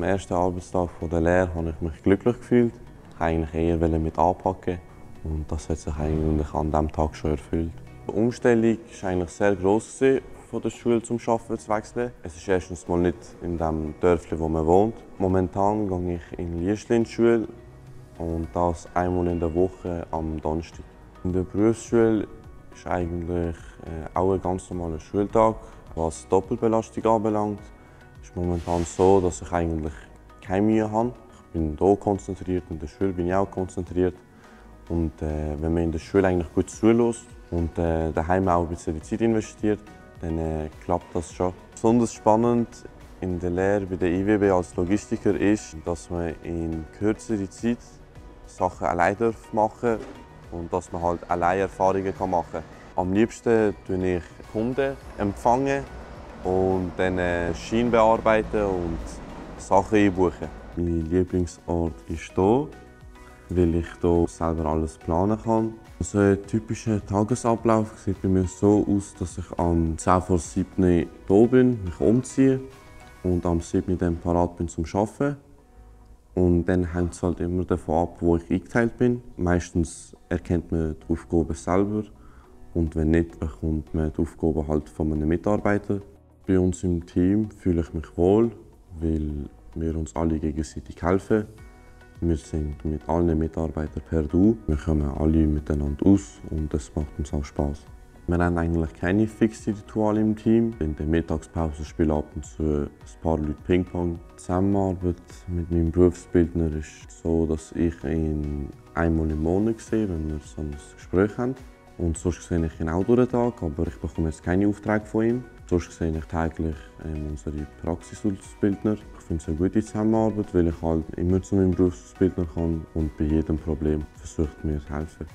Am ersten Arbeitstag der Lehre habe ich mich glücklich gefühlt. Ich eigentlich eher mit anpacken und das hat sich eigentlich an diesem Tag schon erfüllt. Die Umstellung war eigentlich sehr gross, von der Schule zum Arbeiten zu wechseln. Es ist erstens mal nicht in dem Dörfli, wo man wohnt. Momentan gehe ich in Liestl die Schule und das einmal in der Woche am Donnerstag. In der Berufsschule ist eigentlich äh, auch ein ganz normaler Schultag. Was Doppelbelastung anbelangt, ist momentan so, dass ich eigentlich keine Mühe habe. Ich bin hier konzentriert, in der Schule bin ich auch konzentriert. Und äh, wenn man in der Schule eigentlich gut zulässt und äh, daheim auch ein bisschen Zeit investiert, dann äh, klappt das schon. Besonders spannend in der Lehre bei der IWB als Logistiker ist, dass man in kürzerer Zeit Sachen allein machen darf und dass man halt allein Erfahrungen machen kann. Am liebsten empfange ich Kunden empfangen und dann äh, Schienen bearbeiten und Sachen einbuchen. Mein Lieblingsort ist hier, weil ich hier selber alles planen kann. Also ein typischer Tagesablauf sieht bei mir so aus, dass ich am 10 vor 7 hier bin, mich umziehe und am 7 dann parat bin zum Arbeiten. Und dann hängt es halt immer davon ab, wo ich eingeteilt bin. Meistens erkennt man die Aufgabe selber und wenn nicht, bekommt man die Aufgabe halt von einem Mitarbeiter. Bei uns im Team fühle ich mich wohl, weil wir uns alle gegenseitig helfen. Wir sind mit allen Mitarbeitern per Du. Wir kommen alle miteinander aus und es macht uns auch Spaß. Wir haben eigentlich keine fixen Rituale im Team. In der Mittagspause spielen ab und zu ein paar Leute Ping-Pong. Die Zusammenarbeit mit meinem Berufsbildner ist so, dass ich ihn einmal im Monat sehe, wenn wir so ein Gespräch haben. Und sonst sehe ich ihn auch durch den Tag, aber ich bekomme jetzt keine Aufträge von ihm. Sonst sehe ich täglich ähm, unsere Praxisausbildner. Ich finde es eine gute Zusammenarbeit, weil ich halt immer zu meinem Berufsausbildner kann und bei jedem Problem versucht mir zu helfen.